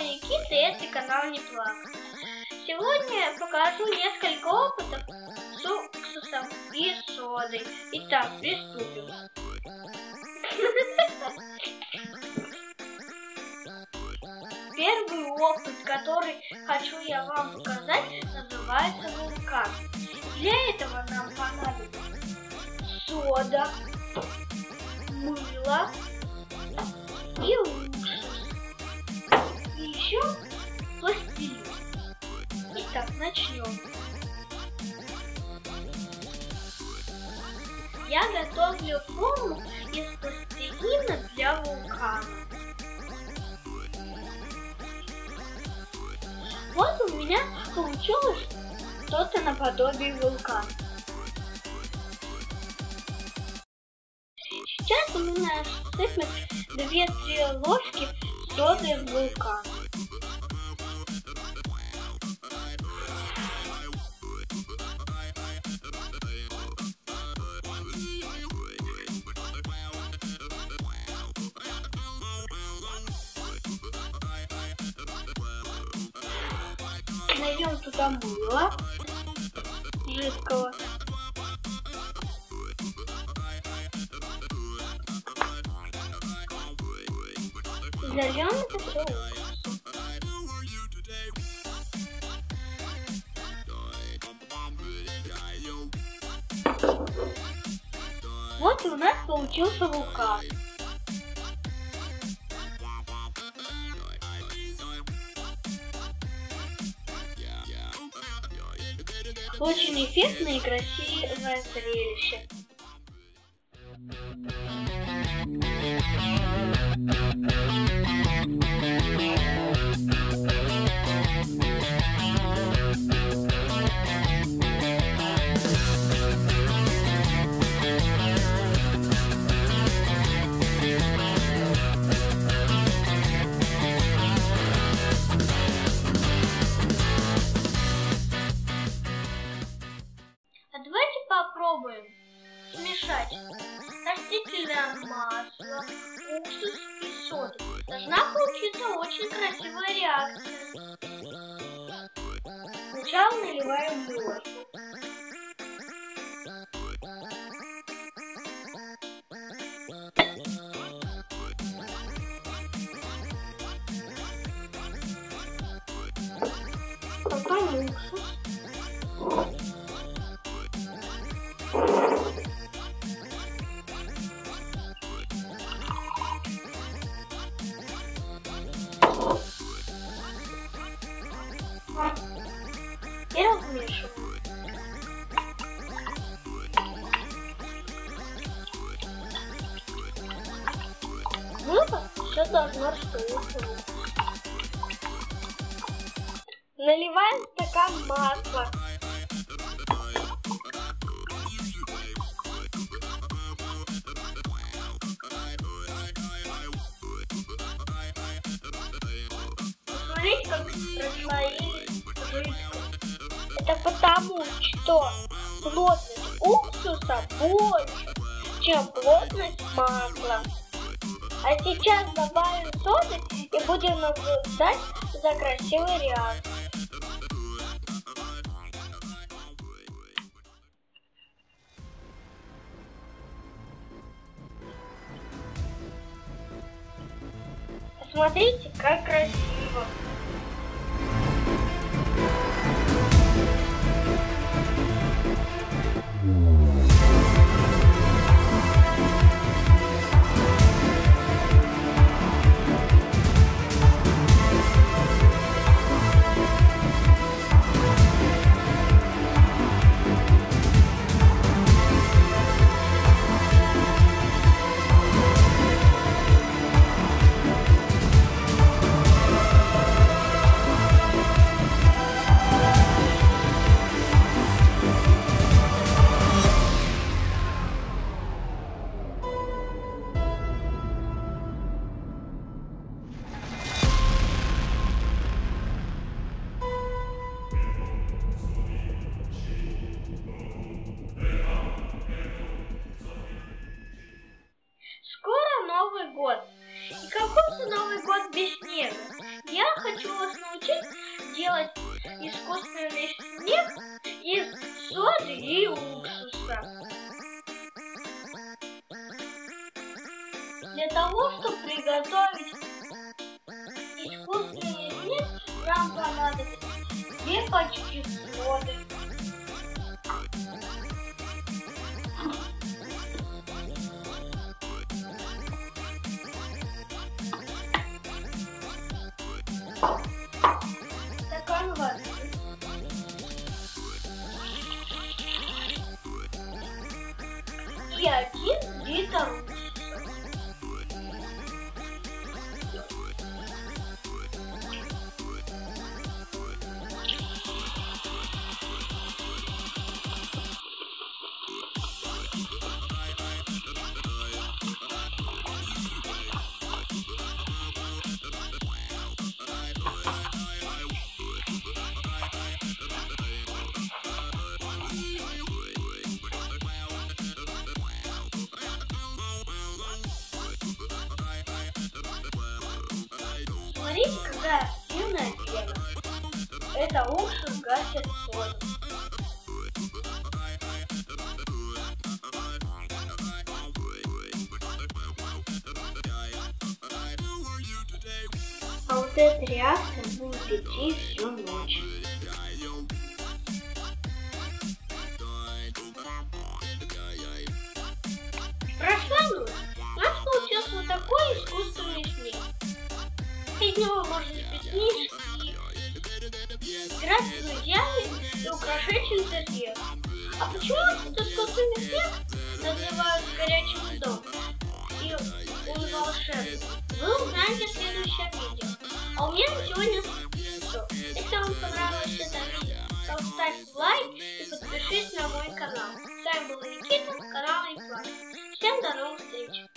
Никита и это канал Не Плак. Сегодня я покажу несколько опытов с уксусом и содой. Итак, приступим. Первый опыт, который хочу я вам показать, называется вулкан. Для этого нам понадобится сода, мыло и уксус. Еще пластилин. Итак, начнем. Я готовлю форму из пластилина для вулкана. Вот у меня получилось что-то наподобие вулкана. Сейчас у меня сыпет 2-3 ложки соды в вулкан. Найдем туда мыло жидкого. Зальем это все Вот у нас получился вулкан. Очень эффектное и красивое зрелище. А растительное масло, уксус и соду. Должна получиться очень красивая реакция. Сначала наливаем мыло. Мыло все должно расплавиться. Наливаем стакан масла. Смотрите, как расслоились жидкость. Это потому, что плотность уксуса больше, чем плотность масла. А сейчас добавим соды и будем наблюдать за красивой реакцией. Посмотрите, как красиво. Скоро Того, чтобы приготовить. Искусственный снег, нам понадобится две пачки соды, стакан воды. И один литр Смотрите, какая активная пена. Это уксус гасит соду. А вот эта реакция будет идти всю ночь. Него можно снежки, играть с друзьями и украшать интерьер. А почему этот искусственный снег называют горячим льдом? И он волшебный. Вы узнаете в следующем видео. А у меня на сегодня все. Если вам понравилось это видео, то ставь лайк и подпишись на мой канал. С вами был Никита, канал Инфлайн. Всем до новых встреч!